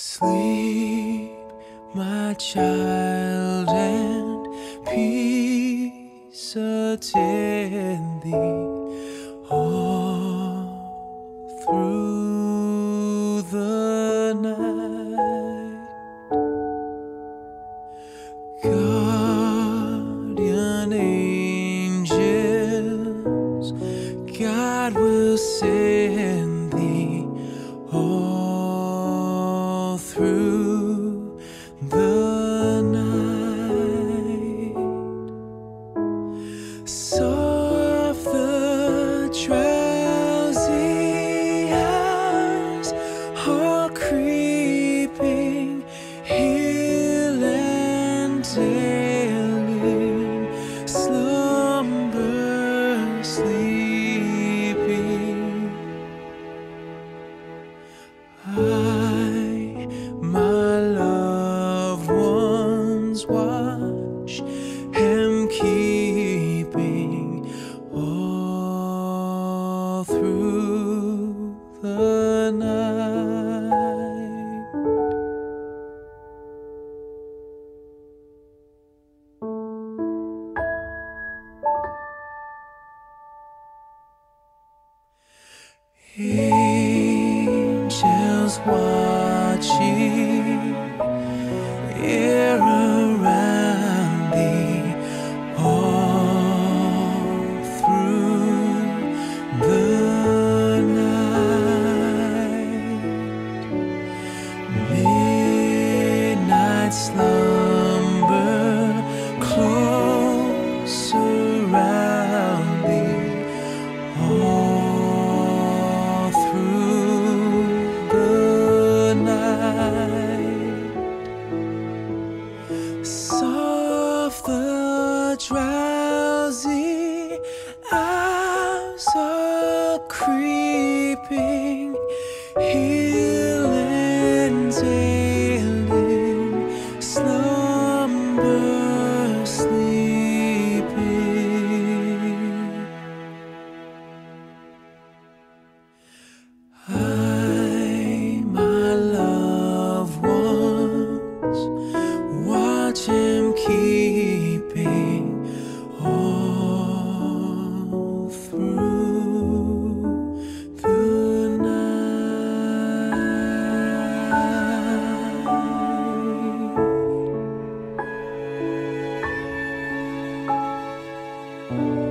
Sleep, my child, and peace attend thee all through the night. Guardian angels, God will save. night. Angels watching, drowsy. I'm so creeping, healing, tailing, slumber. 了。